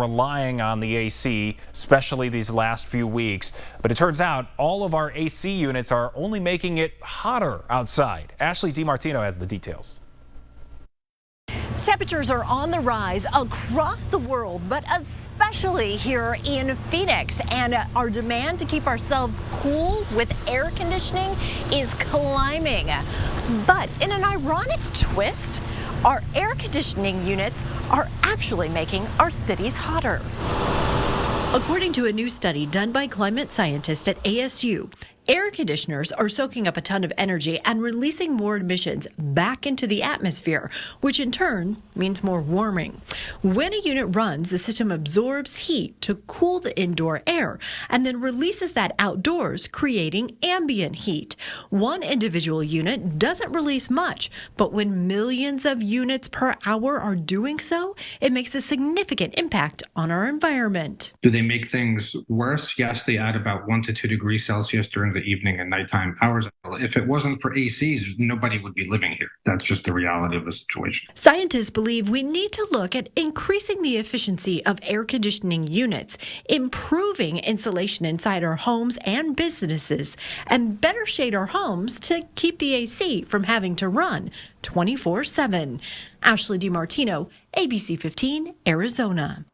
relying on the AC, especially these last few weeks. But it turns out all of our AC units are only making it hotter outside. Ashley DiMartino has the details. Temperatures are on the rise across the world, but especially here in Phoenix. And our demand to keep ourselves cool with air conditioning is climbing. But in an ironic twist, our air conditioning units are actually making our cities hotter. According to a new study done by climate scientists at ASU, Air conditioners are soaking up a ton of energy and releasing more emissions back into the atmosphere, which in turn means more warming. When a unit runs, the system absorbs heat to cool the indoor air and then releases that outdoors, creating ambient heat. One individual unit doesn't release much, but when millions of units per hour are doing so, it makes a significant impact on our environment. Do they make things worse? Yes, they add about one to two degrees Celsius during the the evening and nighttime hours. If it wasn't for ACs, nobody would be living here. That's just the reality of the situation. Scientists believe we need to look at increasing the efficiency of air conditioning units, improving insulation inside our homes and businesses, and better shade our homes to keep the AC from having to run 24 7. Ashley DiMartino, ABC 15, Arizona.